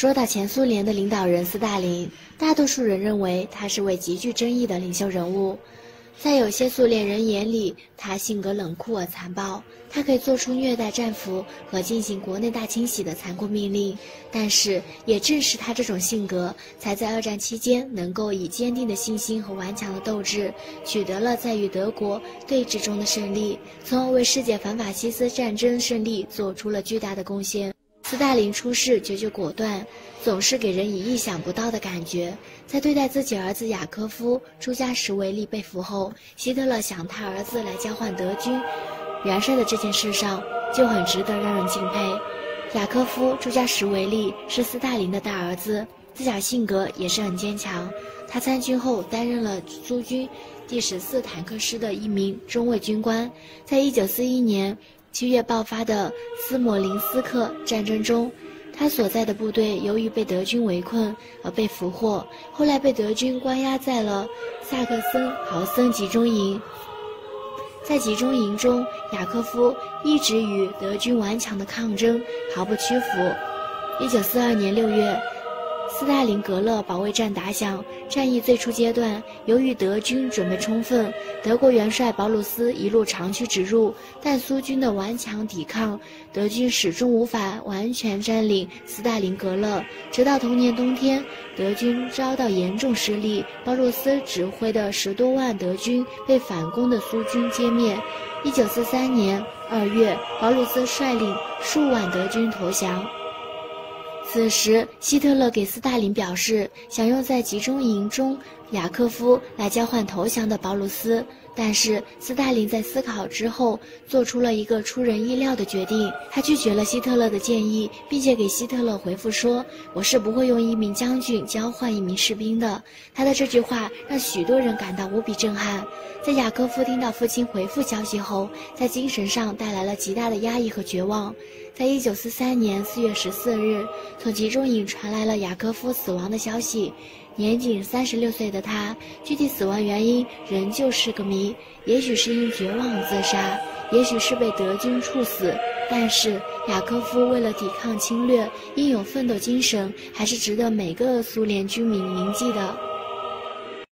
说到前苏联的领导人斯大林，大多数人认为他是位极具争议的领袖人物。在有些苏联人眼里，他性格冷酷而残暴，他可以做出虐待战俘和进行国内大清洗的残酷命令。但是，也正是他这种性格，才在二战期间能够以坚定的信心和顽强的斗志，取得了在与德国对峙中的胜利，从而为世界反法西斯战争胜利做出了巨大的贡献。斯大林出事决绝果断，总是给人以意想不到的感觉。在对待自己儿子雅科夫·朱加什维利被俘后，希特勒想他儿子来交换德军元帅的这件事上，就很值得让人敬佩。雅科夫·朱加什维利是斯大林的大儿子，自小性格也是很坚强。他参军后担任了苏军第十四坦克师的一名中尉军官，在一九四一年。七月爆发的斯摩林斯克战争中，他所在的部队由于被德军围困而被俘获，后来被德军关押在了萨克森豪森集中营。在集中营中，雅科夫一直与德军顽强的抗争，毫不屈服。一九四二年六月。斯大林格勒保卫战打响。战役最初阶段，由于德军准备充分，德国元帅保鲁斯一路长驱直入，但苏军的顽强抵抗，德军始终无法完全占领斯大林格勒。直到同年冬天，德军遭到严重失利，保鲁斯指挥的十多万德军被反攻的苏军歼灭。一九四三年二月，保鲁斯率领数万德军投降。此时，希特勒给斯大林表示，想用在集中营中雅科夫来交换投降的保鲁斯。但是，斯大林在思考之后，做出了一个出人意料的决定，他拒绝了希特勒的建议，并且给希特勒回复说：“我是不会用一名将军交换一名士兵的。”他的这句话让许多人感到无比震撼。在雅科夫听到父亲回复消息后，在精神上带来了极大的压抑和绝望。在一九四三年四月十四日，从集中营传来了雅科夫死亡的消息，年仅三十六岁的他，具体死亡原因仍旧是个谜。也许是因绝望自杀，也许是被德军处死。但是雅科夫为了抵抗侵略，英勇奋斗精神还是值得每个苏联居民铭记的。